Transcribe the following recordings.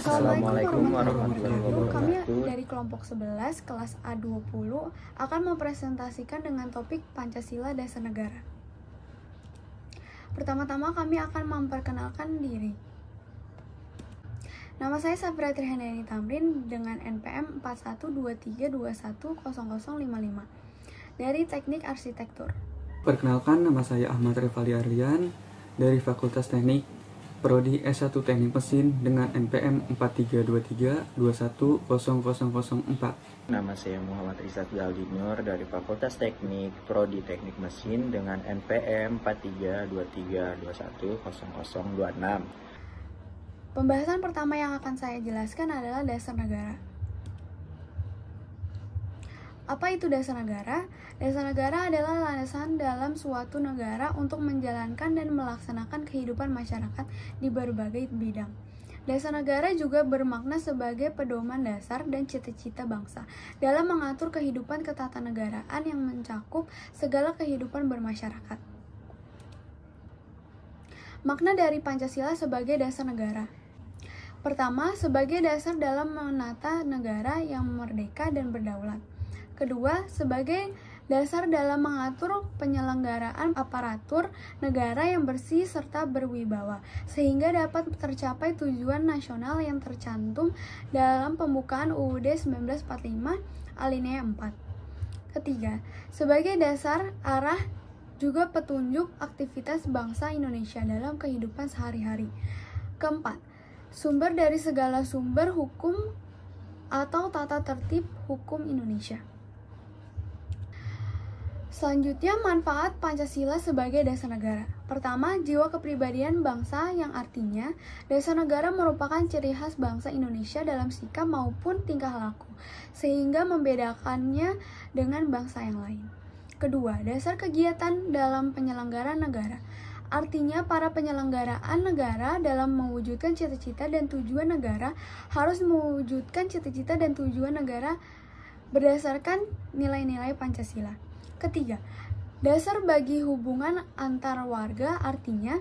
Assalamualaikum warahmatullahi Kami wabarakatuh. dari kelompok 11 kelas A20 akan mempresentasikan dengan topik Pancasila Dasar Negara. Pertama-tama kami akan memperkenalkan diri. Nama saya Safira Trihandayani Tamrin dengan NPM 4123210055 dari Teknik Arsitektur. Perkenalkan, nama saya Ahmad Revali Arlian dari Fakultas Teknik Prodi S1 Teknik Mesin dengan NPM 4323210004. Nama saya Muhammad Rizat Galdinur dari Fakultas Teknik Prodi Teknik Mesin dengan NPM 4323210026. Pembahasan pertama yang akan saya jelaskan adalah dasar negara. Apa itu dasar negara? Dasar negara adalah landasan dalam suatu negara untuk menjalankan dan melaksanakan kehidupan masyarakat di berbagai bidang. Dasar negara juga bermakna sebagai pedoman dasar dan cita-cita bangsa dalam mengatur kehidupan ketatanegaraan yang mencakup segala kehidupan bermasyarakat. Makna dari Pancasila sebagai dasar negara. Pertama, sebagai dasar dalam menata negara yang merdeka dan berdaulat. Kedua, sebagai dasar dalam mengatur penyelenggaraan aparatur negara yang bersih serta berwibawa, sehingga dapat tercapai tujuan nasional yang tercantum dalam pembukaan UUD 1945 alinea 4. Ketiga, sebagai dasar arah juga petunjuk aktivitas bangsa Indonesia dalam kehidupan sehari-hari. Keempat, sumber dari segala sumber hukum atau tata tertib hukum Indonesia. Selanjutnya, manfaat Pancasila sebagai dasar negara. Pertama, jiwa kepribadian bangsa yang artinya dasar negara merupakan ciri khas bangsa Indonesia dalam sikap maupun tingkah laku, sehingga membedakannya dengan bangsa yang lain. Kedua, dasar kegiatan dalam penyelenggaraan negara. Artinya, para penyelenggaraan negara dalam mewujudkan cita-cita dan tujuan negara harus mewujudkan cita-cita dan tujuan negara berdasarkan nilai-nilai Pancasila. Ketiga, dasar bagi hubungan antar warga artinya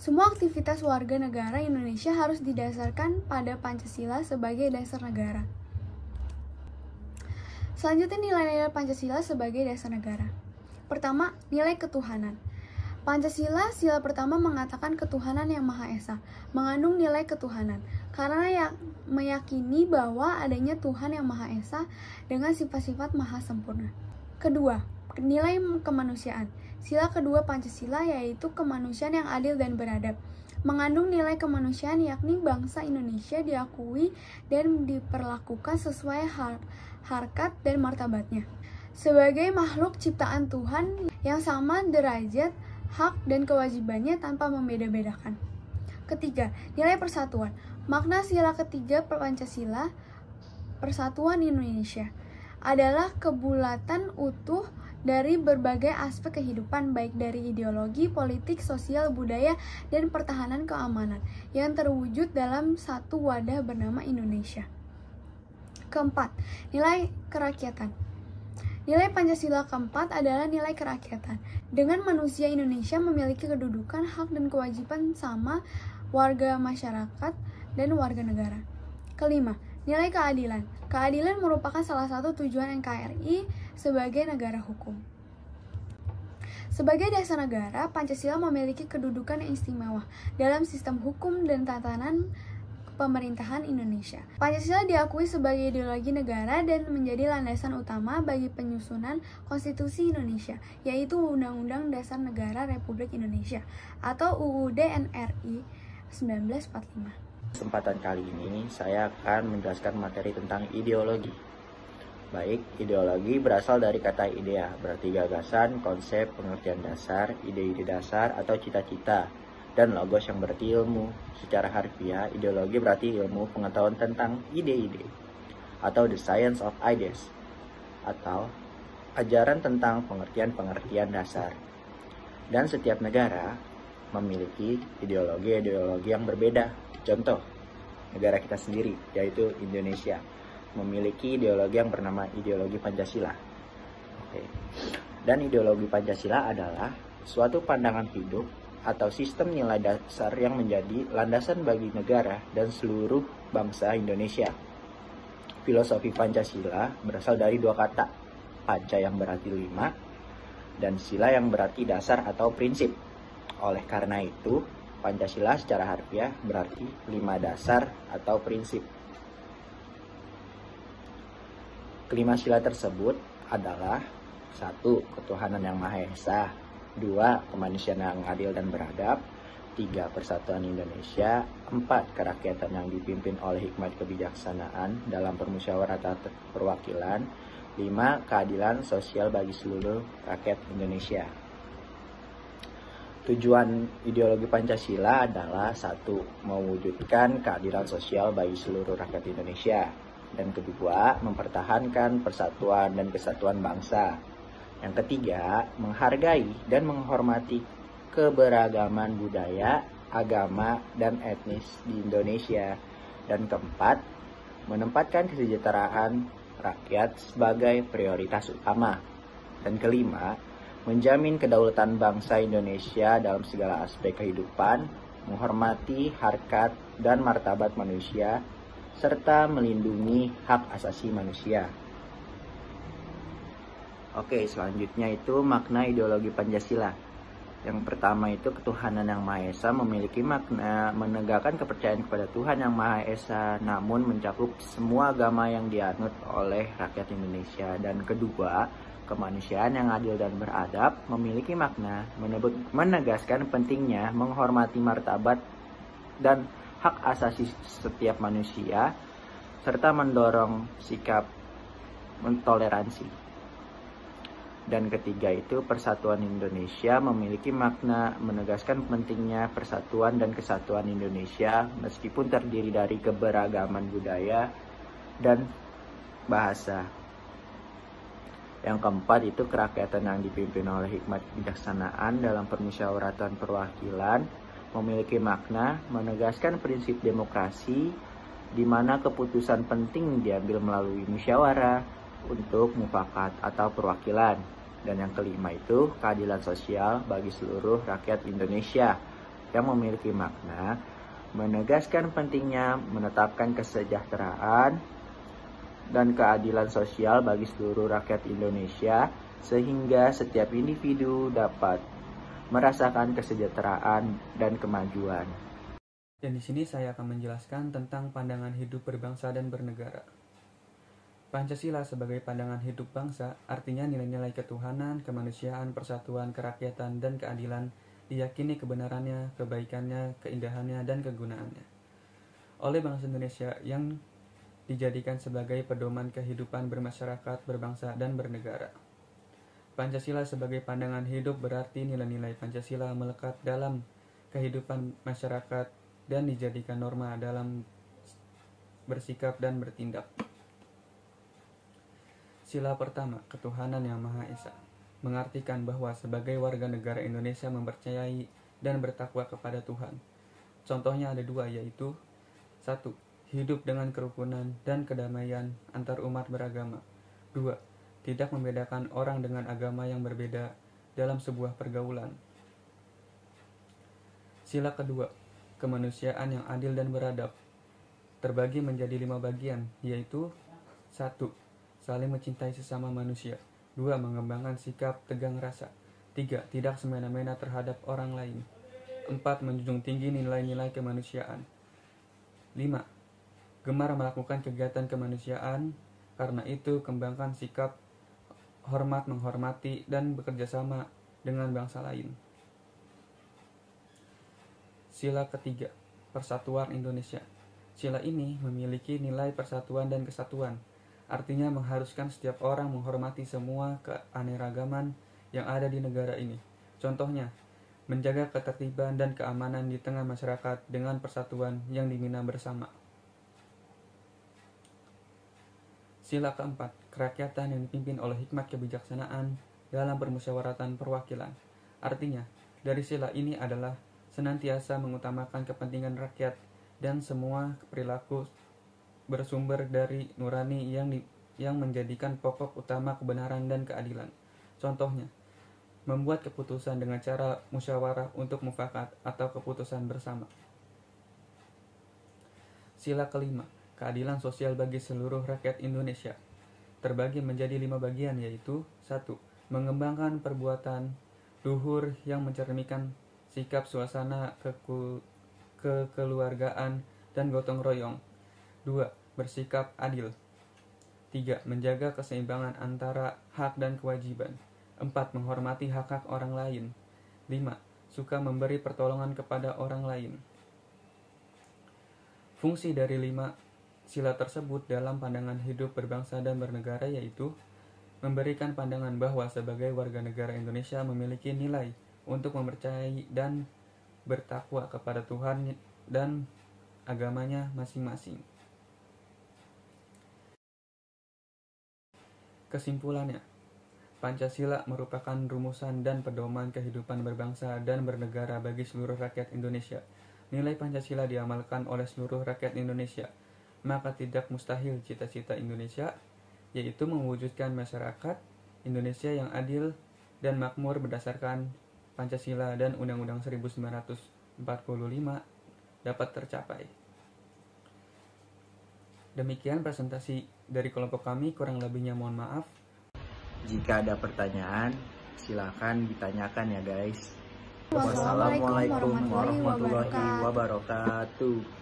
semua aktivitas warga negara Indonesia harus didasarkan pada Pancasila sebagai dasar negara. Selanjutnya nilai-nilai Pancasila sebagai dasar negara. Pertama, nilai ketuhanan. Pancasila sila pertama mengatakan ketuhanan yang Maha Esa, mengandung nilai ketuhanan, karena yang meyakini bahwa adanya Tuhan yang Maha Esa dengan sifat-sifat maha sempurna. Kedua, nilai kemanusiaan. Sila kedua Pancasila yaitu kemanusiaan yang adil dan beradab, mengandung nilai kemanusiaan yakni bangsa Indonesia diakui dan diperlakukan sesuai har harkat dan martabatnya. Sebagai makhluk ciptaan Tuhan yang sama derajat, hak, dan kewajibannya tanpa membeda-bedakan. Ketiga, nilai persatuan. Makna sila ketiga Pancasila, persatuan Indonesia, adalah kebulatan utuh dari berbagai aspek kehidupan baik dari ideologi, politik, sosial, budaya, dan pertahanan keamanan yang terwujud dalam satu wadah bernama Indonesia. Keempat, nilai kerakyatan. Nilai Pancasila keempat adalah nilai kerakyatan. Dengan manusia Indonesia memiliki kedudukan, hak, dan kewajiban sama warga masyarakat dan warga negara. Kelima, nilai keadilan. Keadilan merupakan salah satu tujuan NKRI sebagai negara hukum. Sebagai dasar negara, Pancasila memiliki kedudukan yang istimewa dalam sistem hukum dan tatanan pemerintahan Indonesia. Pancasila diakui sebagai ideologi negara dan menjadi landasan utama bagi penyusunan konstitusi Indonesia, yaitu Undang-Undang Dasar Negara Republik Indonesia atau UUD NRI 1945. Kesempatan kali ini saya akan menjelaskan materi tentang ideologi. Baik, ideologi berasal dari kata idea, berarti gagasan, konsep, pengertian dasar, ide-ide dasar, atau cita-cita, dan logos yang berarti ilmu. Secara harfiah, ideologi berarti ilmu pengetahuan tentang ide-ide, atau the science of ideas, atau ajaran tentang pengertian-pengertian dasar. Dan setiap negara memiliki ideologi-ideologi yang berbeda. Contoh, negara kita sendiri, yaitu Indonesia, memiliki ideologi yang bernama ideologi Pancasila. Oke. Dan ideologi Pancasila adalah suatu pandangan hidup atau sistem nilai dasar yang menjadi landasan bagi negara dan seluruh bangsa Indonesia. Filosofi Pancasila berasal dari dua kata, panca yang berarti lima, dan sila yang berarti dasar atau prinsip. Oleh karena itu, Pancasila secara harfiah berarti lima dasar atau prinsip. Kelima sila tersebut adalah satu Ketuhanan yang Maha Esa, dua Kemanusiaan yang adil dan beradab, tiga Persatuan Indonesia, empat Kerakyatan yang dipimpin oleh hikmat kebijaksanaan dalam permusyawaratan perwakilan, lima Keadilan sosial bagi seluruh rakyat Indonesia. Tujuan ideologi Pancasila adalah satu, mewujudkan keadilan sosial bagi seluruh rakyat Indonesia dan kedua, mempertahankan persatuan dan kesatuan bangsa. Yang ketiga, menghargai dan menghormati keberagaman budaya, agama, dan etnis di Indonesia. Dan keempat, menempatkan kesejahteraan rakyat sebagai prioritas utama. Dan kelima, menjamin kedaulatan bangsa Indonesia dalam segala aspek kehidupan, menghormati harkat dan martabat manusia, serta melindungi hak asasi manusia. Oke, selanjutnya itu makna ideologi Pancasila. Yang pertama itu ketuhanan yang Maha Esa memiliki makna menegakkan kepercayaan kepada Tuhan yang Maha Esa namun mencakup semua agama yang dianut oleh rakyat Indonesia. Dan kedua, kemanusiaan yang adil dan beradab memiliki makna menegaskan pentingnya menghormati martabat dan hak asasi setiap manusia, serta mendorong sikap mentoleransi. Dan ketiga itu persatuan Indonesia memiliki makna menegaskan pentingnya persatuan dan kesatuan Indonesia meskipun terdiri dari keberagaman budaya dan bahasa. Yang keempat itu kerakyatan yang dipimpin oleh hikmat kebijaksanaan dalam permusyawaratan perwakilan memiliki makna menegaskan prinsip demokrasi di mana keputusan penting diambil melalui musyawarah untuk mufakat atau perwakilan. Dan yang kelima itu keadilan sosial bagi seluruh rakyat Indonesia yang memiliki makna menegaskan pentingnya menetapkan kesejahteraan dan keadilan sosial bagi seluruh rakyat Indonesia sehingga setiap individu dapat merasakan kesejahteraan dan kemajuan. Dan di sini saya akan menjelaskan tentang pandangan hidup berbangsa dan bernegara. Pancasila sebagai pandangan hidup bangsa artinya nilai-nilai ketuhanan, kemanusiaan, persatuan, kerakyatan, dan keadilan diyakini kebenarannya, kebaikannya, keindahannya, dan kegunaannya. Oleh bangsa Indonesia yang dijadikan sebagai pedoman kehidupan bermasyarakat, berbangsa, dan bernegara. Pancasila sebagai pandangan hidup berarti nilai-nilai Pancasila melekat dalam kehidupan masyarakat dan dijadikan norma dalam bersikap dan bertindak. Sila pertama, ketuhanan yang Maha Esa, mengartikan bahwa sebagai warga negara Indonesia mempercayai dan bertakwa kepada Tuhan. Contohnya ada dua, yaitu satu, hidup dengan kerukunan dan kedamaian antar umat beragama. Dua, tidak membedakan orang dengan agama yang berbeda dalam sebuah pergaulan. Sila kedua, kemanusiaan yang adil dan beradab, terbagi menjadi lima bagian, yaitu satu, saling mencintai sesama manusia. Dua, mengembangkan sikap tegang rasa. Tiga, tidak semena-mena terhadap orang lain. Empat, menjunjung tinggi nilai-nilai kemanusiaan. Lima, gemar melakukan kegiatan kemanusiaan, karena itu kembangkan sikap hormat menghormati, dan bekerja sama dengan bangsa lain. Sila ketiga, Persatuan Indonesia. Sila ini memiliki nilai persatuan dan kesatuan, artinya mengharuskan setiap orang menghormati semua keanekaragaman yang ada di negara ini. Contohnya, menjaga ketertiban dan keamanan di tengah masyarakat dengan persatuan yang dimina bersama. Sila keempat, kerakyatan yang dipimpin oleh hikmat kebijaksanaan dalam permusyawaratan perwakilan. Artinya, dari sila ini adalah senantiasa mengutamakan kepentingan rakyat dan semua perilaku bersumber dari nurani yang di, yang menjadikan pokok utama kebenaran dan keadilan. Contohnya, membuat keputusan dengan cara musyawarah untuk mufakat atau keputusan bersama. Sila kelima, keadilan sosial bagi seluruh rakyat Indonesia. Terbagi menjadi lima bagian yaitu satu, Mengembangkan perbuatan luhur yang mencerminkan sikap suasana keku, kekeluargaan dan gotong royong. Dua, Bersikap adil. Tiga, Menjaga keseimbangan antara hak dan kewajiban. 4. Menghormati hak-hak orang lain. 5. Suka memberi pertolongan kepada orang lain. Fungsi dari lima sila tersebut dalam pandangan hidup berbangsa dan bernegara yaitu memberikan pandangan bahwa sebagai warga negara Indonesia memiliki nilai untuk mempercayai dan bertakwa kepada Tuhan dan agamanya masing-masing. Kesimpulannya, Pancasila merupakan rumusan dan pedoman kehidupan berbangsa dan bernegara bagi seluruh rakyat Indonesia. Nilai Pancasila diamalkan oleh seluruh rakyat Indonesia, maka tidak mustahil cita-cita Indonesia, yaitu mewujudkan masyarakat Indonesia yang adil dan makmur berdasarkan Pancasila dan Undang-Undang 1945 dapat tercapai. Demikian presentasi dari kelompok kami, kurang lebihnya mohon maaf. Jika ada pertanyaan, silakan ditanyakan ya guys. Wassalamualaikum warahmatullahi wabarakatuh.